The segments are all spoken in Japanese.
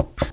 you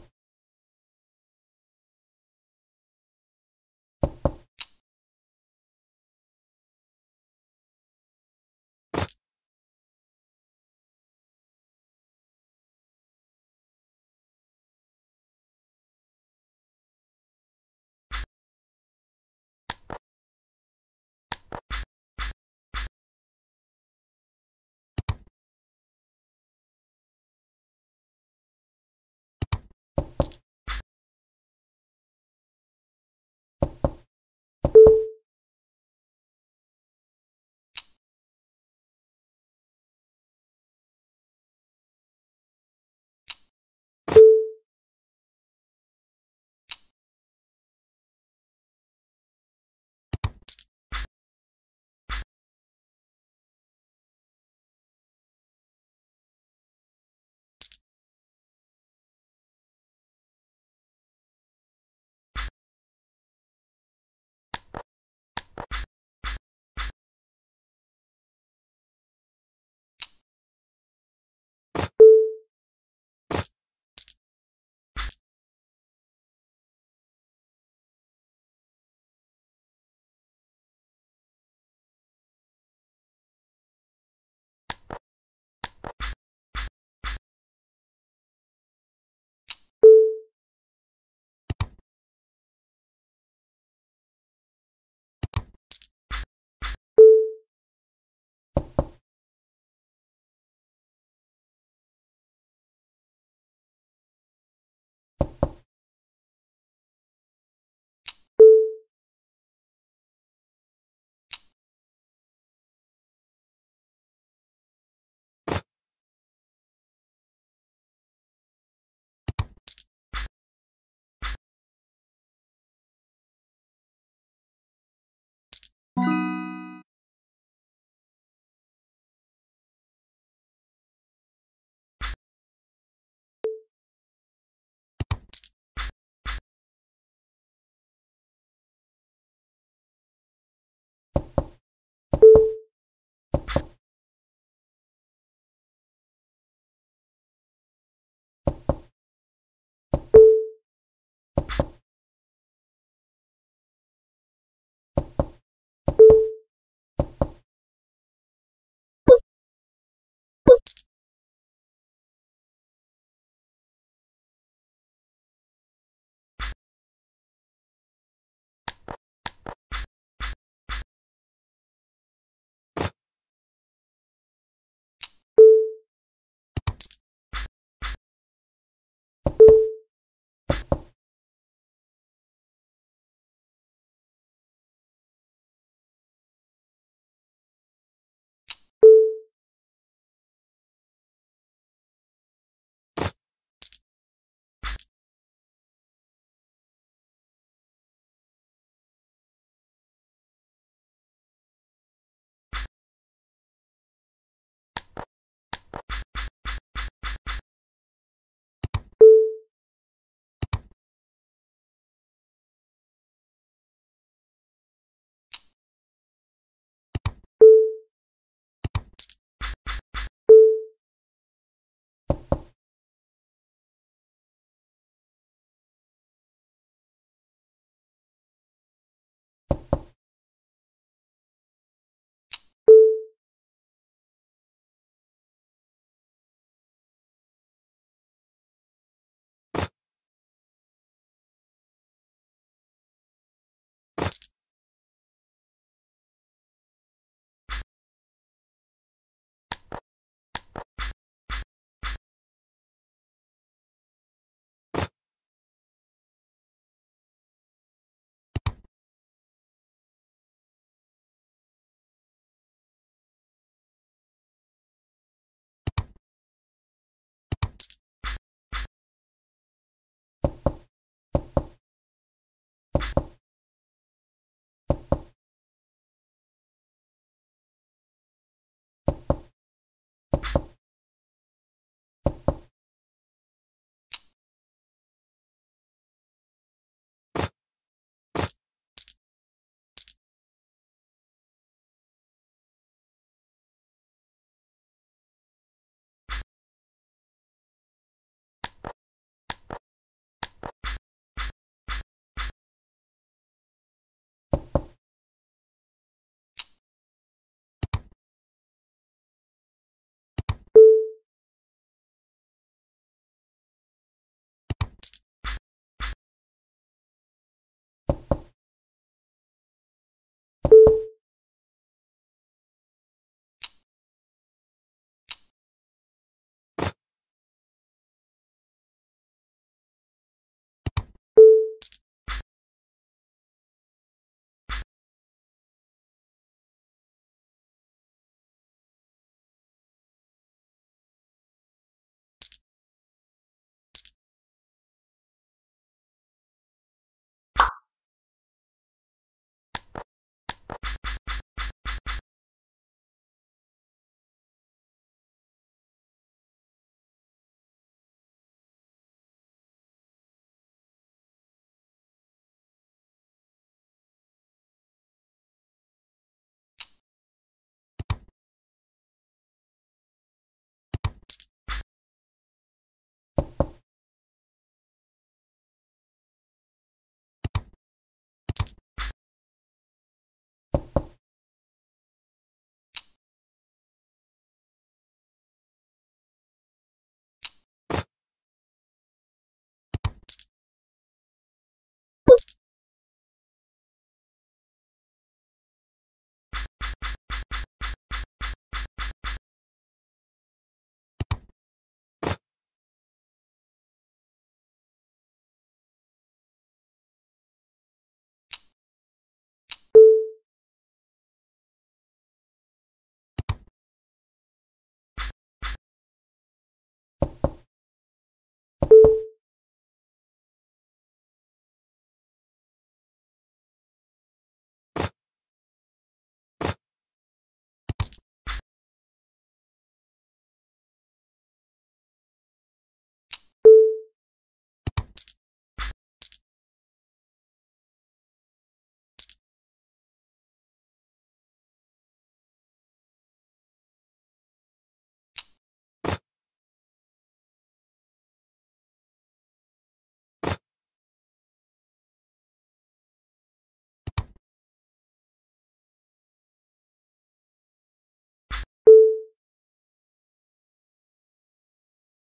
you you. you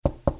you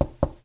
you.